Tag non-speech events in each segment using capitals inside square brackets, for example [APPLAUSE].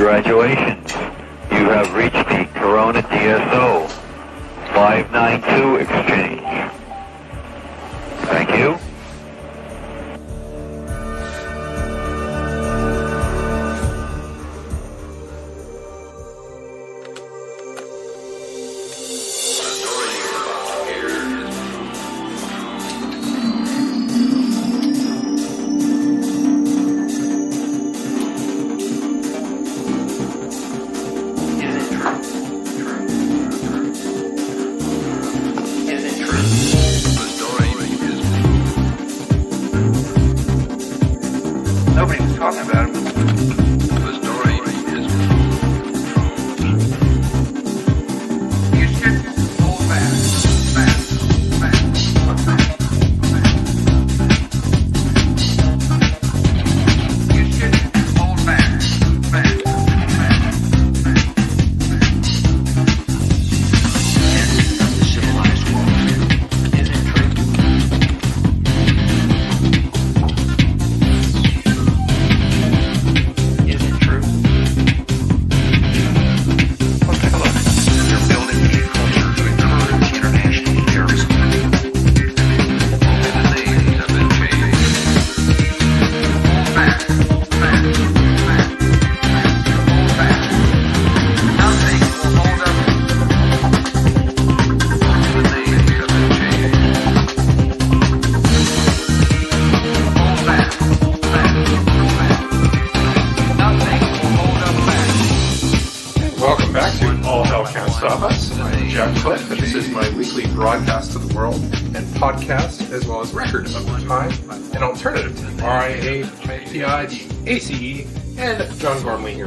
Congratulations. You have reached the Corona DSO 592 exchange. Thank you.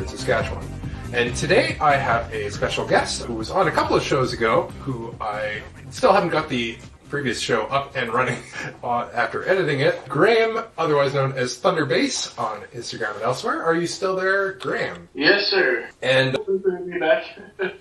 In Saskatchewan. And today I have a special guest who was on a couple of shows ago, who I still haven't got the previous show up and running [LAUGHS] uh, after editing it. Graham, otherwise known as Thunder Bass on Instagram and elsewhere. Are you still there, Graham? Yes, sir. And Be back. [LAUGHS]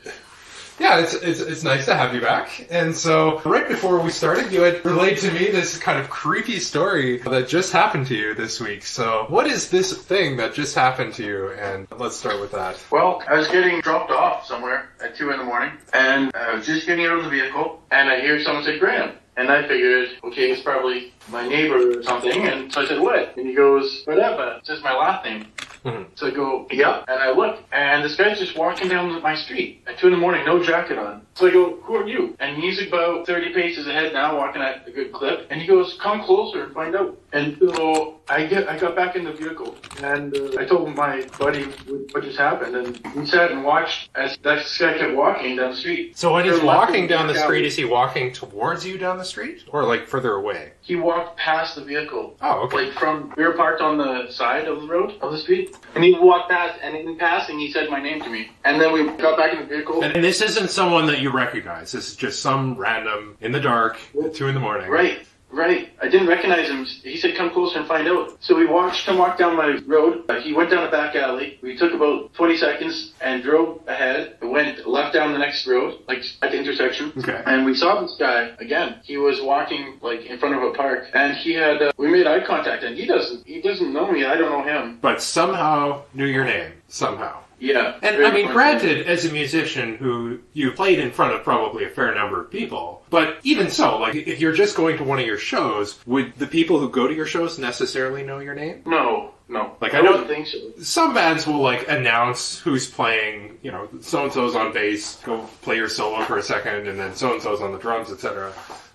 Yeah, it's, it's it's nice to have you back. And so, right before we started, you had relayed to me this kind of creepy story that just happened to you this week. So, what is this thing that just happened to you? And let's start with that. well, I was getting dropped off somewhere at 2 in the morning, and I was just getting out of the vehicle, and I hear someone say, Graham. And I figured, okay, it's probably my neighbor or something. And so I said, what? And he goes, whatever. It's just my last name. Mhm. So I go, yeah. And I look, and this guy's just walking down my street at 2 in the morning, no jacket on. So I go, who are you? And he's about 30 paces ahead now, walking at a good clip. And he goes, come closer and find out. And so I get, I got back in the vehicle, and uh, I told my buddy what what just happened, and we sat and watched as that guy kept walking down the street. So, when he's walking down the street, is he walking towards you down the street, or like further away? He walked past the vehicle. Oh, okay. Like from, we were parked on the side of the road, of the street. And he walked past, and in passing, he said my name to me. And then we got back in the vehicle. And this isn't someone that you recognize. This is just some random in the dark at two in the morning. Right, right. I didn't recognize him. He said, come closer and find out. So we watched him walk down my road. Uh, He went down a back alley. We took about 20 seconds and drove ahead. Went left down the next road, like at the intersection. Okay. And we saw this guy again. He was walking like in front of a park, and he had. Uh, we made eye contact, and he doesn't. He doesn't know me. I don't know him. But somehow knew your name. Somehow. Yeah. And I mean, granted, as a musician who you played in front of probably a fair number of people, but even so, like if you're just going to one of your shows, would the people who go to your shows necessarily know your name? No, no. Like, I I don't think so. Some bands will like announce who's playing, you know, so and so's on bass, go play your solo for a second, and then so and so's on the drums, etc.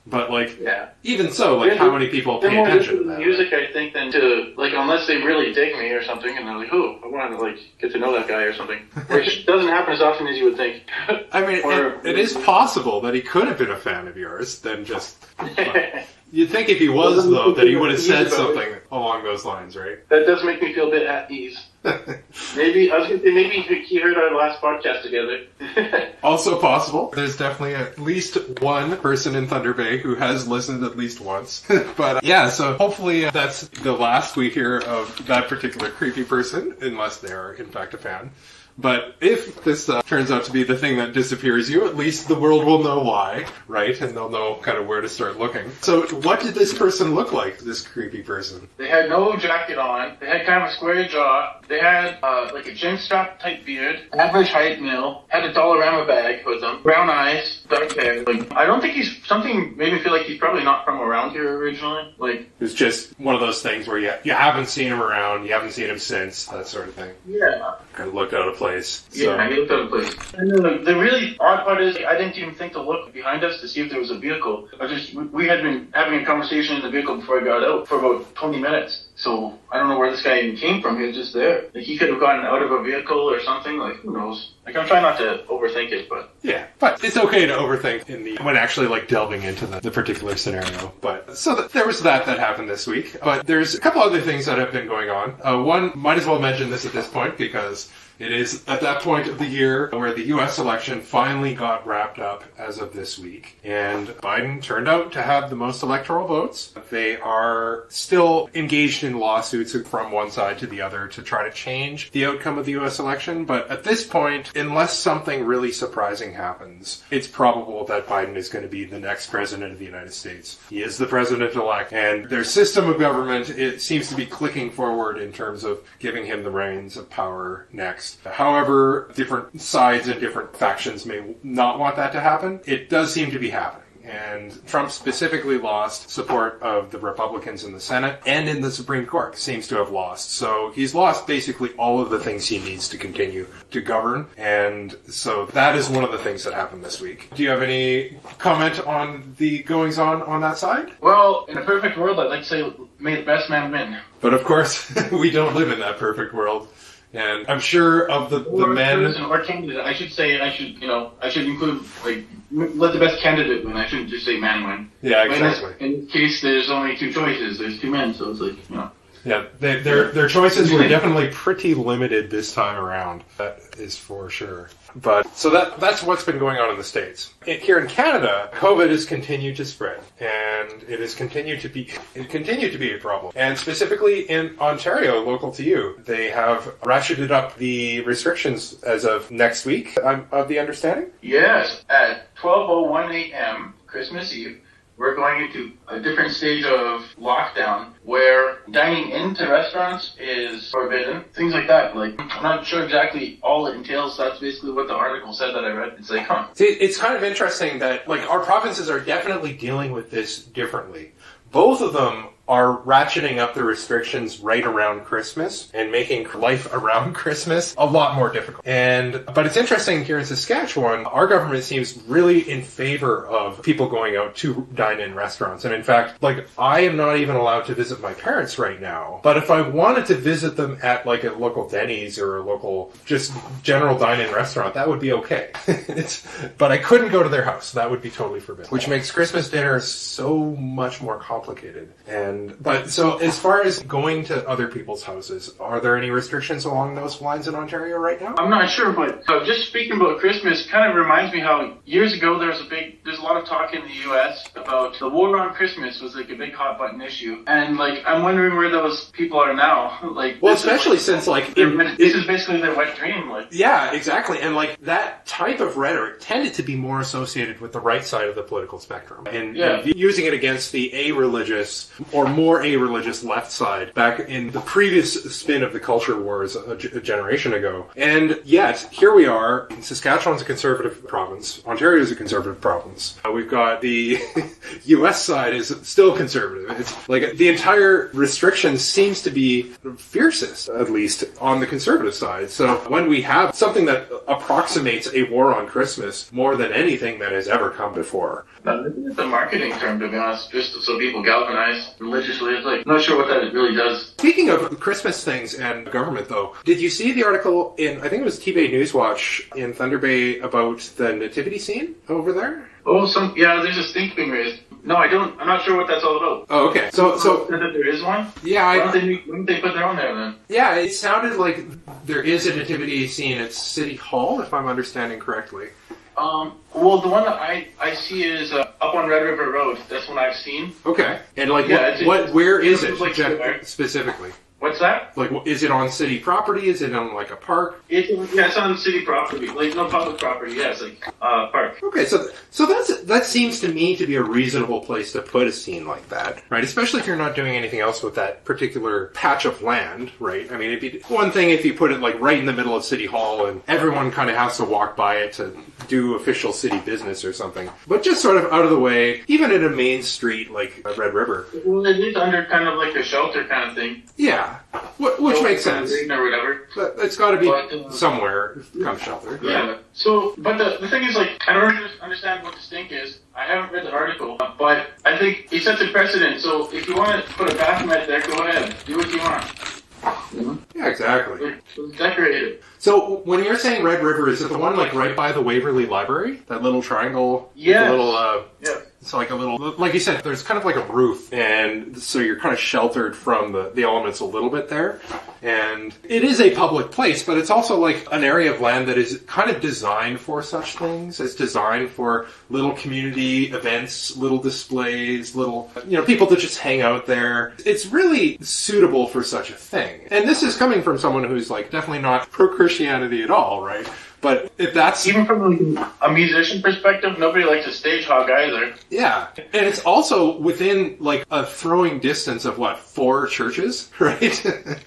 But like, Yeah. even so, like They're- how many people pay attention to that? music, I think, than to like unless they really dig me or something, and they're like, "Oh, I want to like get to know that guy or something," which [LAUGHS] doesn't happen as often as you would think. I mean, Or- it, it is possible that he could have been a fan of yours, than just. [LAUGHS] You'd think if he was, Well, though, that he would have said something along those lines, right? that does make me feel a bit at ease. [LAUGHS] Maybe I was gonna say maybe he he heard our last podcast together. [LAUGHS] Also possible. There's definitely at least one person in Thunder Bay who has listened at least once. [LAUGHS] but uh, yeah, so hopefully uh, that's the last we hear of that particular creepy person, unless they are in fact a fan. But if this uh, turns out to be the thing that disappears you, at least the world will know why, right? And they'll know kind of where to start looking. So, what did this person look like? This creepy person. They had no jacket on. They had kind of a square jaw. They had uh, like a chin strap type beard, average height male. Had a Dollarama bag with them, brown eyes, dark hair. Like I don't think he's something made me feel like he's probably not from around here originally. Like It's just one of those things where you you haven't seen him around, you haven't seen him since, that sort of thing. yeah, Kind of looked out of place. Yeah. I looked out of place. And the, the really odd part is I didn't even think to look behind us to see if there was a vehicle. I just we- we had been having a conversation in the vehicle before I got out for about 20 minutes. So I don't know where this guy even came from. He was just there. Like he could have gotten out of a vehicle or something. Like who knows? Like I'm trying not to overthink it, but Yeah, but it's okay to overthink in the when actually like delving into the, the particular scenario. But so th- there was that that happened this week. But there's a couple other things that have been going on. Uh, one might as well mention this at this point because it is at that point of the year where the U.S. election finally got wrapped up as of this week, and Biden turned out to have the most electoral votes. They are still engaged in lawsuits from one side to the other to try to change the outcome of the U.S. election. But at this point, unless something really surprising happens, it's probable that Biden is going to be the next president of the United States. He is the president elect, and their system of government it seems to be clicking forward in terms of giving him the reins of power next. However, different sides and different factions may not want that to happen. It does seem to be happening. And Trump specifically lost support of the Republicans in the Senate and in the Supreme Court. Seems to have lost. So he's lost basically all of the things he needs to continue to govern. And so that is one of the things that happened this week. Do you have any comment on the goings on on that side? well, in a perfect world, I'd like to say may the best man win. But of course, [LAUGHS] we don't live in that perfect world. And I'm sure of the, the Or men. or candidate. I should say I should you know I should include like let the best candidate win. I shouldn't just say man win. Yeah, But in this- exactly. In this case, there's only two choices. There's two men, so it's like you know. Yeah, they, their their choices were definitely pretty limited this time around. That is for sure. But so that that's what's been going on in the states. In- Here in Canada, COVID has continued to spread, and it has continued to be it continued to be a problem. And specifically in Ontario, local to you, they have ratcheted up the restrictions as of next week. I'm of the understanding. Yes, at 12:01 a.m. Christmas Eve, we're going into a different stage of lockdown where dining into restaurants is forbidden. Things like that. Like I'm not sure exactly all it entails. That's basically what the article said that I read. It's like, huh. See, it's kind of interesting that like our provinces are definitely dealing with this differently. Both of them are ratcheting up the restrictions right around Christmas and making life around [LAUGHS] Christmas a lot more difficult. And but it's interesting here in Saskatchewan, our government seems really in favor of people going out to dine in restaurants. And in fact, like I am not even allowed to visit my parents right now. But if I wanted to visit them at like a local Denny's or a local just general dine-in restaurant, that would be okay. [LAUGHS] but I couldn't go to their house. That would be totally forbidden. Which makes Christmas dinner so much more complicated. And but so as far as going to other people's houses, are there any restrictions along those lines in Ontario right now? I'm not sure, but uh, just speaking about Christmas kind of reminds me how years ago there was a big, there's a lot of talk in the U.S. about the war on Christmas was like a big hot button issue, and like I'm wondering where those people are now. [LAUGHS] like, Well, especially like- since like their- it- this it- is basically their wet dream. Like, Yeah, exactly. And like that type of rhetoric tended to be more associated with the right side of the political spectrum. And Yeah. using it against the a-religious or more a-religious left side back in the previous spin of the culture wars a, a generation ago. And yet, here we are. Saskatchewan's a conservative province. Ontario is a conservative province. Uh, we've got the [LAUGHS] U.S. side is still conservative. It's like the entire restriction seems to be fiercest, at least on the conservative side. So when we have something that approximates a war on Christmas more than anything that has ever come before, it's a marketing term, to be honest, just so people galvanize religiously. It's like, I'm not sure what that really does. Speaking of Christmas things and government, though, did you see the article in, I think it was T-Bay Newswatch in Thunder Bay about the nativity scene over there? Oh, some, yeah, there's a stink being raised. No, I don't, I'm not sure what that's all about. Oh, okay. So, so, that there is one? yeah, why don't, they, why don't they put their own there then? yeah, it sounded like there is a nativity scene at City Hall, if I'm understanding correctly. Um, well, the one that I, I see is uh, up on Red River Road. That's one I've seen. Okay. And like, Yeah, it's- what, what, where is it's it like gen- specifically? What's that? Like, is it on city property? Is it on like a park? It's, yeah, it's on city property, like no public property. Yeah, it's like uh, park. Okay, so so that's that seems to me to be a reasonable place to put a scene like that, right? Especially if you're not doing anything else with that particular patch of land, right? I mean, it'd be one thing if you put it like right in the middle of City Hall and everyone kind of has to walk by it to do official city business or something, but just sort of out of the way, even in a main street like Red River. Well, it is under kind of like a shelter kind of thing, Yeah, wh- which makes sense. or whatever. But It's got to be But, uh, somewhere come shelter. Yeah. So, but the, the thing is, like, I don't really understand what the stink is. I haven't read the article, but I think it sets a precedent. So, if you want to put a bathroom right there, go ahead, do what you want. Yeah, exactly. Decorate it. So when you're saying Red River, is it the one like right by the Waverley Library? That little triangle? Yes. The little uh Yeah. it's like a little like you said, there's kind of like a roof and so you're kind of sheltered from the, the elements a little bit there. And it is a public place, but it's also like an area of land that is kind of designed for such things. It's designed for little community events, little displays, little you know, people to just hang out there. It's really suitable for such a thing. And this is coming from someone who's like definitely not pro Christianity at all, right? But if that's Even from a musician perspective, nobody likes a stage hog either. yeah, and it's also within like a throwing distance of what four churches, [LAUGHS] right?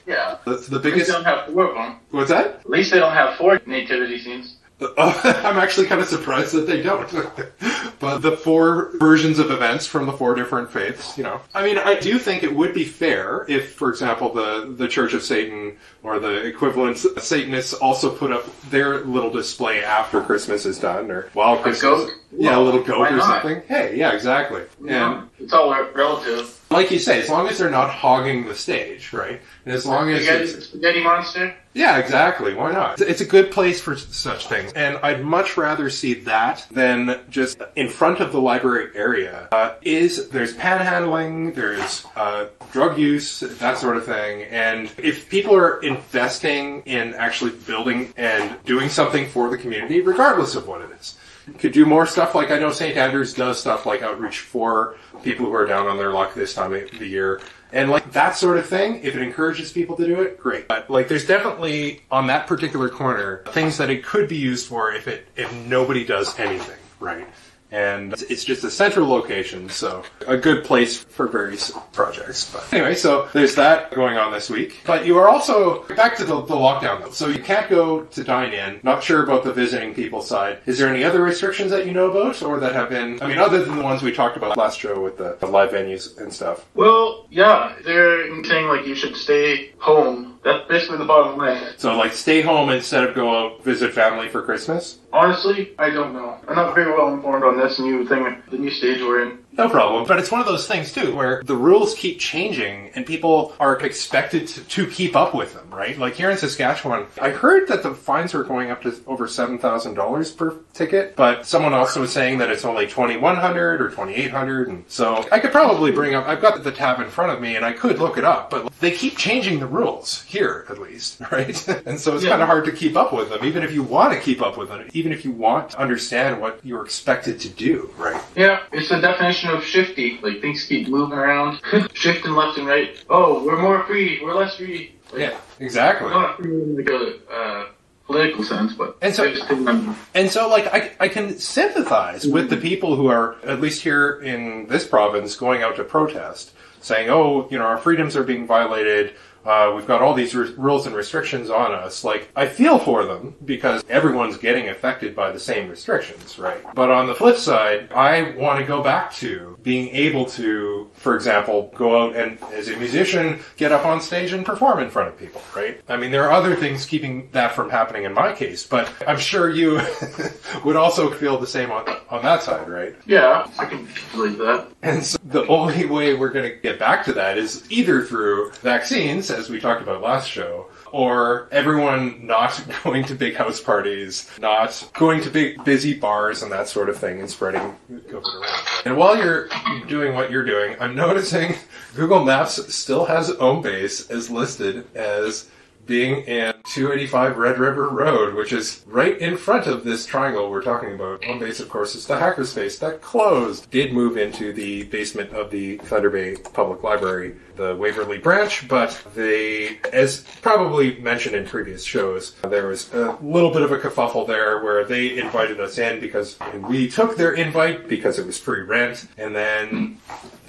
Yeah. the, the At least they biggest. don't have four of them. What's that? At least they don't have four nativity scenes. [LAUGHS] I'm actually kind of surprised that they don't. [LAUGHS] but the four versions of events from the four different faiths, you know. I mean, I do think it would be fair if, for example, the, the Church of Satan or the equivalent Satanists also put up their little display after Christmas is done or while Christmas. goat? Yeah, a little goat or something. Hey, yeah, exactly. And it's all relative. Like you say, as long as they're not hogging the stage, right? And as long as Spaghetti, it's, spaghetti monster. yeah, exactly. Why not? It's a good place for such things, and I'd much rather see that than just in front of the library area. Uh, is there's panhandling, there's uh, drug use, that sort of thing, and if people are investing in actually building and doing something for the community, regardless of what it is. Could do more stuff like I know St. Andrews does stuff like outreach for people who are down on their luck this time of the year. And like that sort of thing, if it encourages people to do it, great. But like there's definitely on that particular corner things that it could be used for if it if nobody does anything, right? And it's just a central location, so a good place for various projects. But anyway, so there's that going on this week. But you are also back to the, the lockdown though. So you can't go to dine in. Not sure about the visiting people side. Is there any other restrictions that you know about or that have been, I mean, other than the ones we talked about last show with the, the live venues and stuff? Well, yeah, they're saying like you should stay home. That's basically the bottom line. So like stay home instead of go out visit family for Christmas? Honestly, I don't know. I'm not very well informed on this new thing, the new stage we're in. No problem. But it's one of those things too, where the rules keep changing and people are expected to, to keep up with them, right? Like here in Saskatchewan, I heard that the fines were going up to over $7,000 per ticket, but someone also was saying that it's only 2100 or 2800 and so I could probably bring up, I've got the tab in front of me and I could look it up, but they keep changing the rules here at least, [LAUGHS] right? and so it's Yeah. kind of hard to keep up with them, even if you want to keep up with them, even if you want to understand what you're expected to do, right? Yeah, it's the definition of shifty. Like things keep moving around, [LAUGHS] shifting left and right. Oh, we're more free. We're less free. Like, Yeah, exactly. Not free in like a uh, political sense, but And so-. And so, like, I, I can sympathize with the people who are, at least here in this province, going out to protest, saying, oh, you know, our freedoms are being violated. Uh, we've got all these r- rules and restrictions on us. Like, I feel for them because everyone's getting affected by the same restrictions, right? But on the flip side, I want to go back to being able to, for example, go out and, as a musician, get up on stage and perform in front of people, right? I mean, there are other things keeping that from happening in my case, but I'm sure you [LAUGHS] would also feel the same on, on that side, right? Yeah, I can believe that. And so the only way we're going to get back to that is either through vaccines, as we talked about last show, or everyone not [LAUGHS] going to big house parties, not going to big busy bars and that sort of thing and spreading COVID around. And while you're doing what you're doing, I'm noticing Google Maps still has home base as listed as being in 285 Red River Road, which is right in front of this triangle we're talking about. One base, of course, is the hackerspace that closed. Did move into the basement of the Thunder Bay Public Library, the Waverley branch, but they, as probably mentioned in previous shows, there was a little bit of a kerfuffle there where they invited us in because we took their invite because it was free rent, and then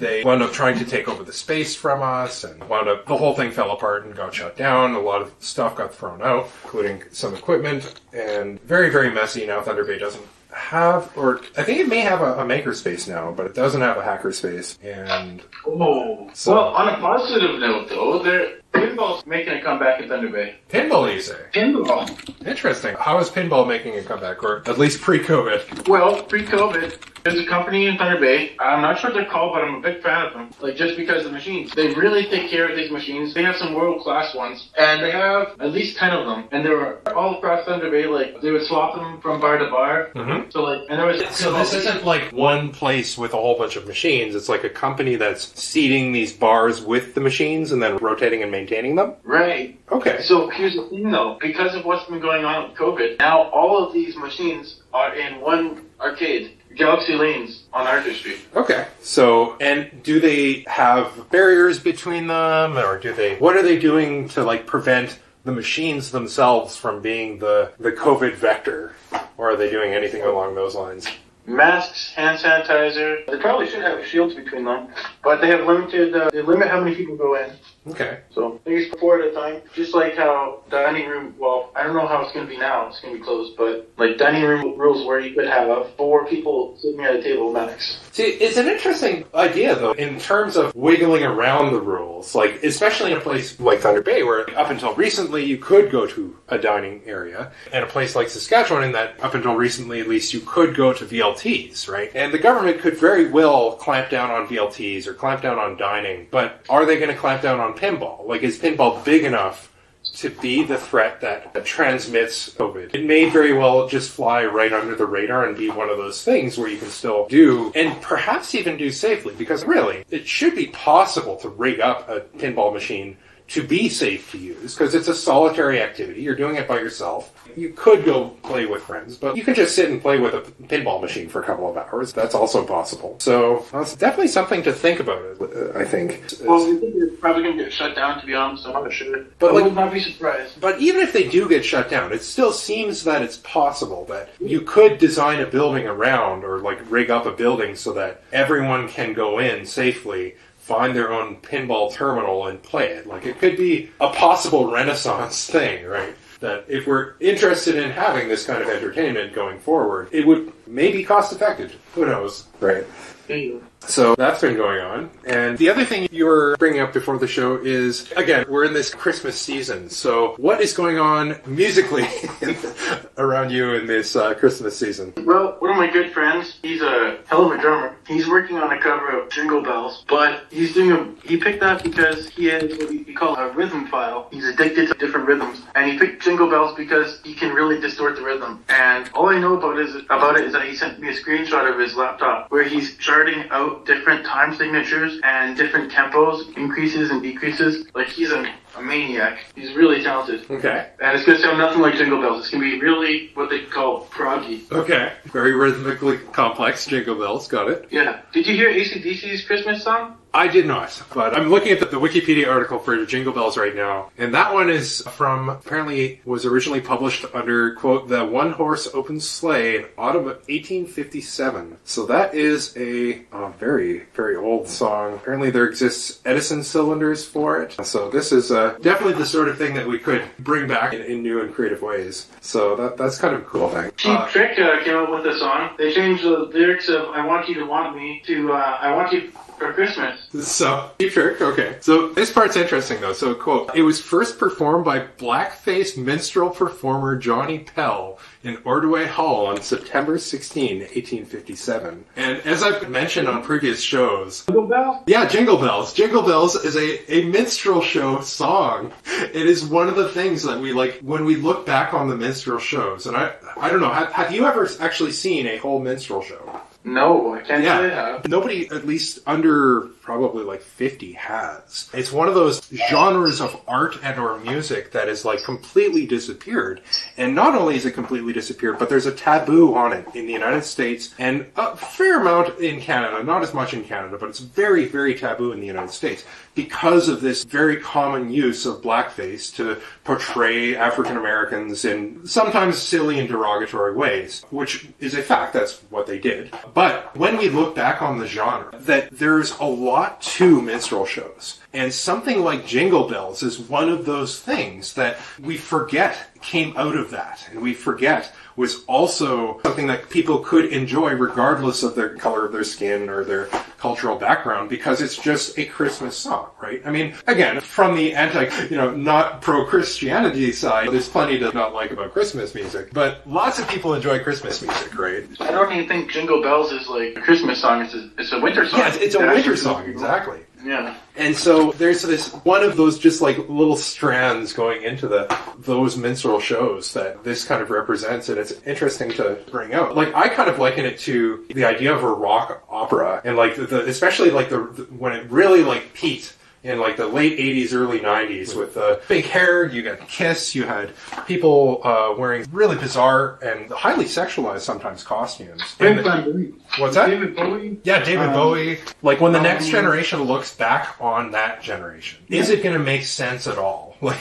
they wound up trying to take over the space from us and wound up the whole thing fell apart and got shut down a lot of stuff got thrown out including some equipment and very very messy now thunder bay doesn't have or i think it may have a, a maker space now but it doesn't have a hackerspace. and Oh. So- well, on a positive note, though, they're pinball's making a comeback in Thunder Bay. pinball you say Pinball. interesting how is pinball making a comeback or at least pre-covid Well, pre-COVID, there's a company in Thunder Bay. I'm not sure what they're called, but I'm a big fan of them. Like just because of the machines, they really take care of these machines. They have some world-class ones, and they have at least ten of them. And they were all across Thunder Bay. Like they would swap them from bar to bar. Mm-hmm. So like, and there was So this isn't like one place with a whole bunch of machines. It's like a company that's seeding these bars with the machines and then rotating and maintaining them. right. Okay. So here's the thing though, because of what's been going on with COVID, now all of these machines are in one arcade, Galaxy Lanes on Arthur Street. Okay. So, and do they have barriers between them, or do they? What are they doing to like prevent the machines themselves from being the the COVID vector, or are they doing anything along those lines? Masks, hand sanitizer. They probably should have shields between them, but they have limited. Uh, they limit how many people go in. Okay. So I four at a time. Just like how dining room. Well, I don't know how it's going to be now. It's going to be closed, but like dining room rules where you could have four people sitting at a table max. See, it's an interesting idea, though, in terms of wiggling around the rules. Like, especially in a place like Thunder Bay, where up until recently you could go to a dining area, and a place like Saskatchewan, in that up until recently at least you could go to VLTs, right? And the government could very well clamp down on VLTs or clamp down on dining, but are they going to clamp down on pinball? Like, is pinball big enough? to be the threat that, that transmits COVID. It may very well just fly right under the radar and be one of those things where you can still do, and perhaps even do safely, because really, it should be possible to rig up a pinball machine to be safe to use, because it's a solitary activity. You're doing it by yourself. You could go play with friends, but you can just sit and play with a pinball machine for a couple of hours. That's also possible. So, that's definitely something to think about, uh, I think. Well, we think it's probably going to get shut down. To be honest, I'm not sure. But, But I like- would not be surprised. But even if they do get shut down, it still seems that it's possible that you could design a building around or like rig up a building so that everyone can go in safely, find their own pinball terminal and play it. Like it could be a possible renaissance thing, right? That if we're interested in having this kind of entertainment going forward, it would maybe cost effective. Who knows? Right. There you go. So that's been going on. And the other thing you were bringing up before the show is, again, we're in this Christmas season. So what is going on musically [LAUGHS] around you in this uh, Christmas season? Well, one of my good friends, he's a hell of a drummer. He's working on a cover of Jingle Bells, but he's doing a. He picked that because he has what we call a rhythm file. He's addicted to different rhythms, and he picked Jingle Bells because he can really distort the rhythm. And all I know about is about it is that he sent me a screenshot of his laptop where he's charting out different time signatures and different tempos, increases and decreases. Like he's a, a maniac. He's really talented. Okay. And it's going to sound nothing like Jingle Bells. It's going to be really what they call proggy. Okay. Very rhythmically complex jingle bells. Got it. Yeah. Did you hear AC/DC's Christmas song? I did not, but I'm looking at the, the Wikipedia article for Jingle Bells right now, and that one is from apparently was originally published under quote the one horse open sleigh in autumn of 1857. So that is a uh, very very old song. Apparently there exists Edison cylinders for it. So this is uh, definitely the sort of thing that we could bring back in, in new and creative ways. So that that's kind of a cool thing. Cheap Uh, Trick uh, came up with a song. They changed the lyrics of "I Want You to Want Me" to uh, "I Want You for Christmas." So, Cheap Trick, okay. So, this part's interesting though. So, quote, it was first performed by black-faced minstrel performer Johnny Pell in Ordway Hall on September 16, 1857. And as I've mentioned on previous shows, Jingle Bell. yeah, Jingle Bells. Jingle Bells is a, a minstrel show song. It is one of the things that we like when we look back on the minstrel shows. And I, I don't know, have, have you ever actually seen a whole minstrel show? No, I can't Yeah, nobody at least under probably like 50 has. It's one of those genres of art and or music that is like completely disappeared. And not only is it completely disappeared, but there's a taboo on it in the United States and a fair amount in Canada. Not as much in Canada, but it's very, very taboo in the United States because of this very common use of blackface to portray African Americans in sometimes silly and derogatory ways, which is a fact. That's what they did. But when we look back on the genre, that there's a lot to minstrel shows. And something like Jingle Bells is one of those things that we forget came out of that. And we forget was also something that people could enjoy regardless of their color of their skin or their cultural background because it's just a Christmas song, right? I mean, again, from the anti, you know, not pro-Christianity side, there's plenty to not like about Christmas music, but lots of people enjoy Christmas music, right? I don't even think Jingle Bells is like a Christmas song. It's a, it's a winter song. Yeah, it's, it's a winter song, exactly. Yeah. And so there's this one of those just like little strands going into the those minstrel shows that this kind of represents, and it's interesting to bring out. Like I kind of liken it to the idea of a rock opera, and like the especially like the, the when it really like peaked in like the late 80s, early 90s with the big hair. You got Kiss. You had people uh, wearing really bizarre and highly sexualized sometimes costumes. And- what's that? David Bowie. Yeah, David Um, Bowie. Like when the next um, generation looks back on that generation, is it going to make sense at all? [LAUGHS] Like,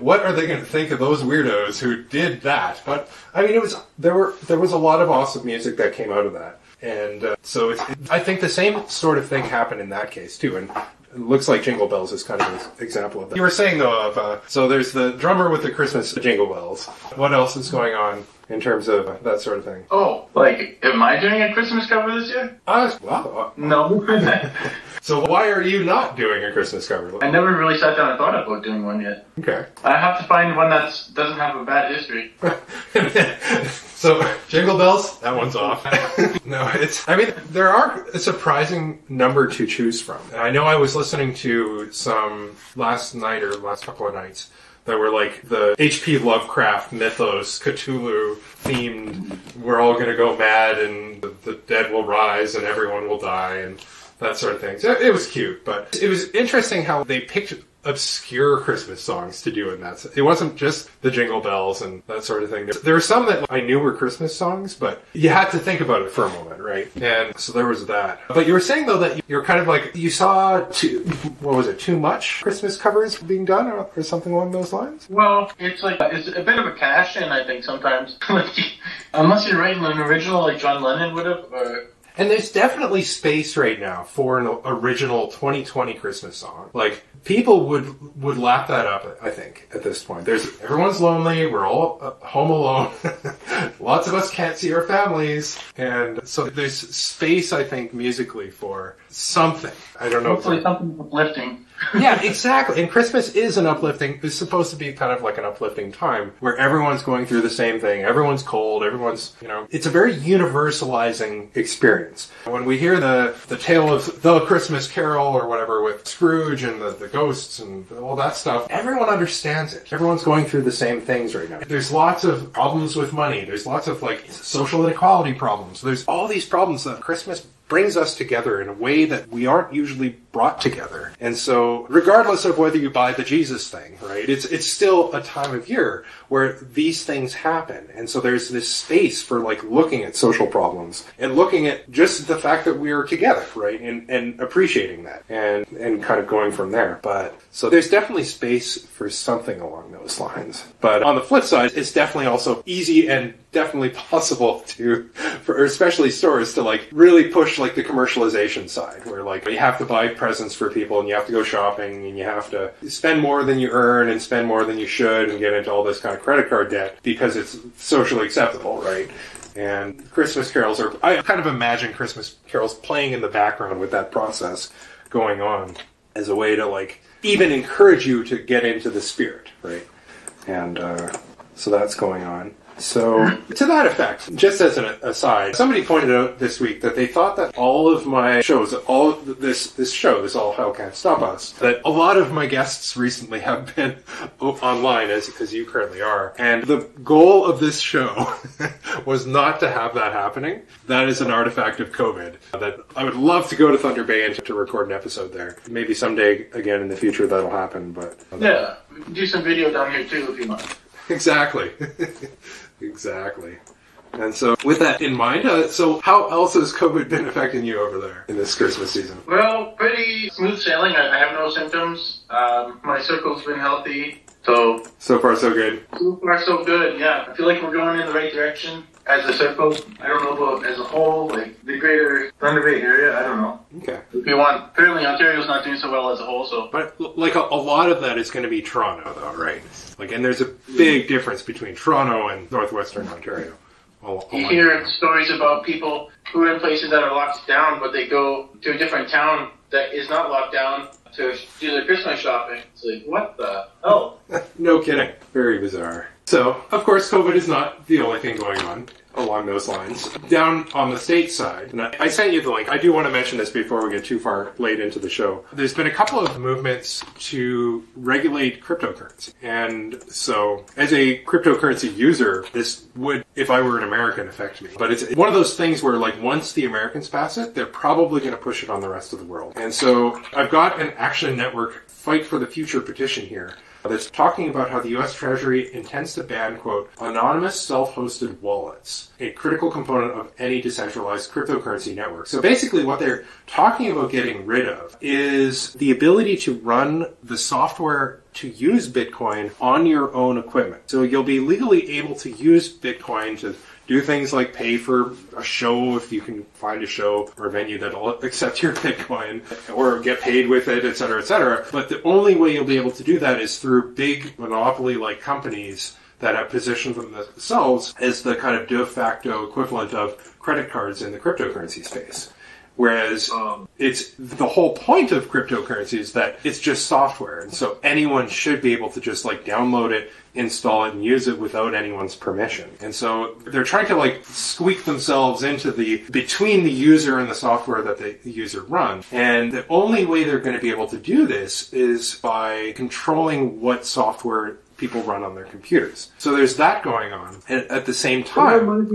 what are they going to think of those weirdos who did that? But I mean, it was there were there was a lot of awesome music that came out of that, and uh, so it's, I think the same sort of thing happened in that case too. And it looks like Jingle Bells is kind of an example of that. You were saying though of uh, so there's the drummer with the Christmas Jingle Bells. What else is going on in terms of uh, that sort of thing? Oh, like, am I doing a Christmas cover this year? Uh, wow. No. [LAUGHS] [LAUGHS] So why are you not doing a Christmas cover? I never really sat down and thought about doing one yet. Okay. I have to find one that doesn't have a bad history. [LAUGHS] so [LAUGHS] Jingle Bells, that one's off. [LAUGHS] no, it's. I mean, there are a surprising number to choose from. I know I was listening to some last night or last couple of nights that were like the H.P. Lovecraft mythos, Cthulhu themed. We're all gonna go mad and the, the dead will rise and everyone will die and that sort of thing. So it was cute, but it was interesting how they picked obscure Christmas songs to do in that. It wasn't just the Jingle Bells and that sort of thing. There were some that I knew were Christmas songs, but you had to think about it for a moment, right? And so there was that. But you were saying though that you're kind of like you saw too, what was it? Too much Christmas covers being done, or, or something along those lines. Well, it's like, it's a bit of a cash in, I think, sometimes. like, [LAUGHS] unless you're writing an original like John Lennon would have, or And there's definitely space right now for an original 2020 Christmas song. Like people would would lap that up. I think at this point, there's everyone's lonely. We're all uh, home alone. [LAUGHS] Lots of us can't see our families, and so there's space. I think musically for something. I don't know. hopefully something uplifting. Yeah, exactly. And Christmas is an uplifting, it's supposed to be kind of like an uplifting time where everyone's going through the same thing. Everyone's cold. Everyone's, you know, it's a very universalizing experience. When we hear the, the tale of the Christmas Carol or whatever with Scrooge and the, the ghosts and all that stuff, everyone understands it. Everyone's going through the same things right now. There's lots of problems with money. There's lots of like social inequality problems. There's all these problems that Christmas brings us together in a way that we aren't usually brought together. And so, regardless of whether you buy the Jesus thing, right, it's, it's still a time of year where these things happen. And so there's this space for like looking at social problems and looking at just the fact that we're together, right, and, and appreciating that and, and kind of going from there. But so there's definitely space for something along those lines. But on the flip side, it's definitely also easy and definitely [LAUGHS] possible to, for especially stores to like really push like the commercialization side where like you have to buy presents for people and you have to go shopping and you have to spend more than you earn and spend more than you should and get into all this kind of credit card debt because it's socially acceptable, right? And Christmas carols are, I kind of imagine Christmas carols playing in the background with that process going on as a way to like even encourage you to get into the spirit, right? And uh, so that's going on. So, to that effect, just as an aside, somebody pointed out this week that they thought that all of my shows, all this this show, this All Hell Can't Stop Us, that a lot of my guests recently have been [LAUGHS] online, as, as you currently are. And the goal of this show [LAUGHS] was not to have that happening. That is an artifact of COVID. That I would love to go to Thunder Bay and to record an episode there. Maybe someday again in the future that'll happen, but Yeah, do some video down here too if you want. Exactly. [LAUGHS] exactly. And so, with that in mind, uh, so how else has COVID been affecting you over there in this Christmas season? Well, pretty smooth sailing. I, I have no symptoms. Um, my circle's been healthy, so So far, so good. so far so good. Yeah, I feel like we're going in the right direction as a circle. I don't know about as a whole, like the greater Thunder Bay area. I don't know. Okay. If you want, apparently Ontario's not doing so well as a whole. So But like a, a lot of that is going to be Toronto, though, right? Like, and there's a big difference between Toronto and northwestern Ontario. Al- you hear stories about people who are in places that are locked down, but they go to a different town that is not locked down to do their Christmas shopping. It's like, what the hell? [LAUGHS] no kidding. Very bizarre. So, of course, COVID is not the only thing going on along those lines. Down on the state side, and I sent you the link. I do want to mention this before we get too far late into the show. There's been a couple of movements to regulate cryptocurrency. And so, as a cryptocurrency user, this would, if I were an American, affect me. But it's one of those things where, like, once the Americans pass it, they're probably going to push it on the rest of the world. And so, I've got an Action Network Fight for the Future petition here that's talking about how the U.S. Treasury intends to ban, quote, anonymous self-hosted wallets, a critical component of any decentralized cryptocurrency network. So basically what they're talking about getting rid of is the ability to run the software to use Bitcoin on your own equipment. So you'll be legally able to use Bitcoin to do things like pay for a show if you can find a show or a venue that'll accept your [LAUGHS] Bitcoin or get paid with it, et cetera, et cetera. But the only way you'll be able to do that is through big monopoly like companies that have positioned themselves as the kind of de facto equivalent of credit cards in the cryptocurrency space. Whereas Um, it's the whole point of cryptocurrency is that it's just software, and so anyone should be able to just like download it, install it, and use it without anyone's permission. And so they're trying to like squeak themselves into the between the user and the software that the user runs. And the only way they're going to be able to do this is by controlling what software people run on their computers. So there's that going on. And at the same time, what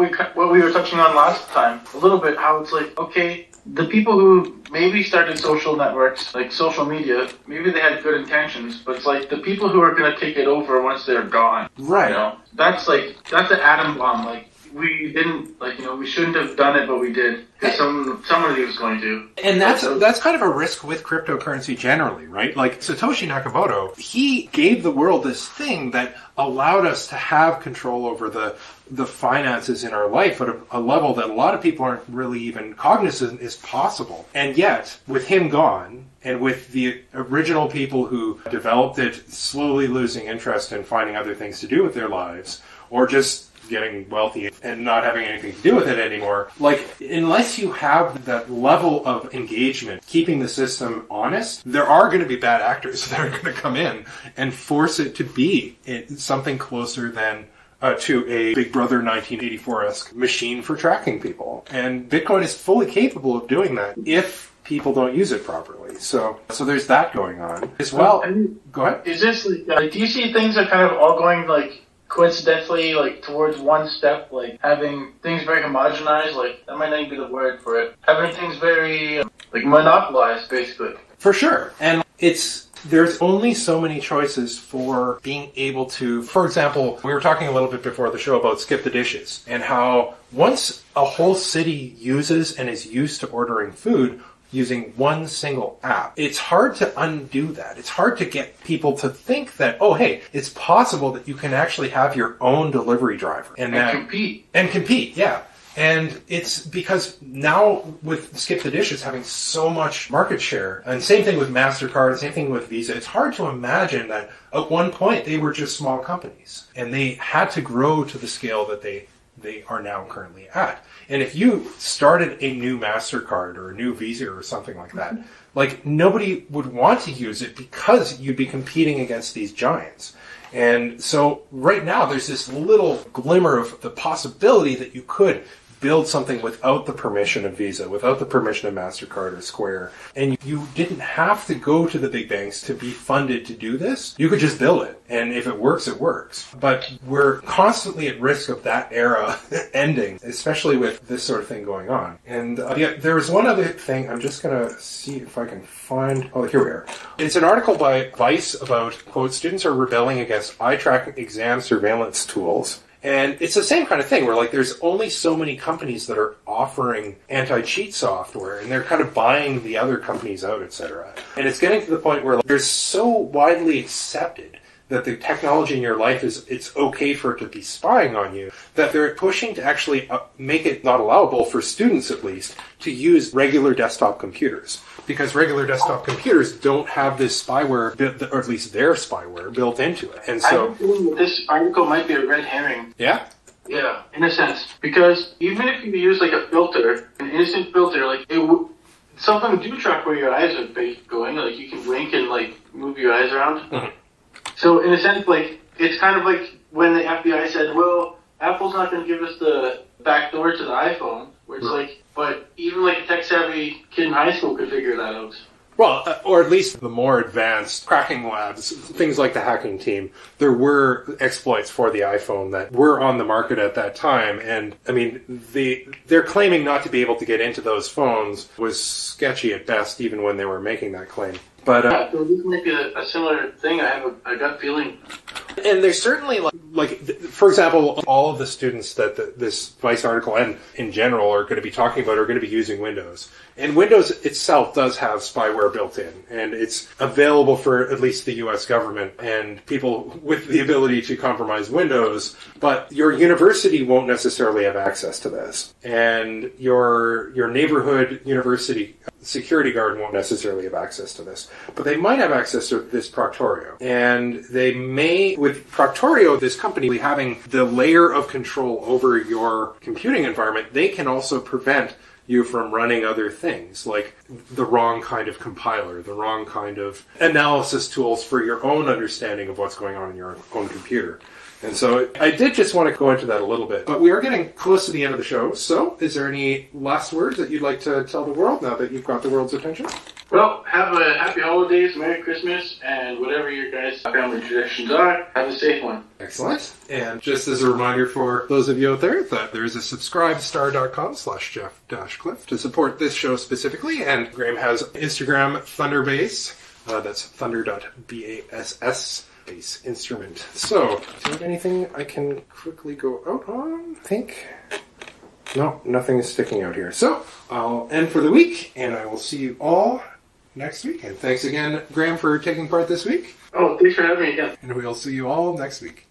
we what we were touching on last time a little bit how it's like okay the people who maybe started social networks like social media maybe they had good intentions but it's like the people who are going to take it over once they're gone Right. you know that's like that's an atom bomb like we didn't like you know we shouldn't have done it but we did because some somebody was going to And that's that's kind of a risk with cryptocurrency generally, right? Like Satoshi Nakamoto, he gave the world this thing that allowed us to have control over the the finances in our life at a, a level that a lot of people aren't really even cognizant is possible. And yet, with him gone, and with the original people who developed it slowly losing interest in finding other things to do with their lives, or just getting wealthy and not having anything to do with it anymore. Like, unless you have that level of engagement, keeping the system honest, there are going to be bad actors [LAUGHS] that are going to come in and force it to be something closer than uh, to a Big Brother 1984-esque machine for tracking people. And Bitcoin is fully capable of doing that if people don't use it properly. So, so there's that going on as well. Go ahead. is this uh, do you see things are kind of all going like coincidentally like towards one step like having things very homogenized like that might not even be the word for it having things very like monopolized basically For sure. And it's there's only so many choices for being able to for example, we were talking a little bit before the show about skip the dishes and how once a whole city uses and is used to ordering food using one single app. It's hard to undo that. It's hard to get people to think that, oh hey, it's possible that you can actually have your own delivery driver and, and that compete and compete, yeah. And it's because now with Skip the Dishes having so much market share, and same thing with MasterCard, same thing with Visa, it's hard to imagine that at one point they were just small companies and they had to grow to the scale that they, they are now currently at. And if you started a new MasterCard or a new Visa or something like that, like nobody would want to use it because you'd be competing against these giants. And so right now there's this little glimmer of the possibility that you could build something without the permission of Visa, without the permission of MasterCard or Square. And you didn't have to go to the big banks to be funded to do this. You could just build it. And if it works, it works. But we're constantly at risk of that era [LAUGHS] ending, especially with this sort of thing going on. And uh, yeah, there was one other thing. I'm just going to see if I can find. Oh, here we are. It's an article by Vice about, quote, students are rebelling against eye tracking exam surveillance tools. And it's the same kind of thing where like there's only so many companies that are offering anti-cheat software and they're kind of buying the other companies out, etc. And it's getting to the point where like, they're so widely accepted that the technology in your life is it's okay for it to be spying on you that they're pushing to actually uh, make it not allowable for students at least to use regular desktop computers because regular desktop computers don't have this spyware or at least their spyware built into it and so have a feeling that this article might be a red herring. yeah Yeah, in a sense, because even if you use like a filter, an innocent filter, like it w- sometimes do track where your eyes are going. Like you can blink and like move your eyes around. Mhm. So in a sense, like it's kind of like when the FBI said, "Well, Apple's not going to give us the back door to the iPhone," where it's like, but even like a tech savvy kid in high school could figure that out. Well, uh, or at least the more advanced cracking labs, things like the hacking team, there were exploits for the iPhone that were on the market at that time. And I mean, the they're claiming not to be able to get into those phones was sketchy at best, even when they were making that claim. But uh, Yeah, so this might be a, a similar thing. I have a, a gut feeling. and there's certainly like, like, th- for example, all of the students that the, this Vice article and in general are going to be talking about are going to be using Windows. And Windows itself does have spyware built in, and it's available for at least the U.S. government and people with the ability to compromise Windows. But your university won't necessarily have access to this, and your your neighborhood university security guard won't necessarily have access to this, but they might have access to this Proctorio. And they may, with Proctorio, this company having the layer of control over your computing environment, they can also prevent you from running other things like the wrong kind of compiler, the wrong kind of analysis tools for your own understanding of what's going on in your own computer. And so I did just want to go into that a little bit. But we are getting close to the end of the show. So is there any last words that you'd like to tell the world now that you've got the world's attention? Well, have a happy holidays, Merry Christmas, and whatever your guys' family traditions are, have a safe one. Excellent. And just as a reminder for those of you out there that there is a subscribe subscribestar.com slash Jeff dash Cliff to support this show specifically. And Graham has Instagram Thunder.Bass. Uh, that's thunder.bass bass instrument. So, is there anything I can quickly go out on? I think. No, nothing is sticking out here. So, I'll end for the week, and I will see you all next week. And thanks again, Graham, for taking part this week. Oh, thanks for having me again. And we'll see you all next week.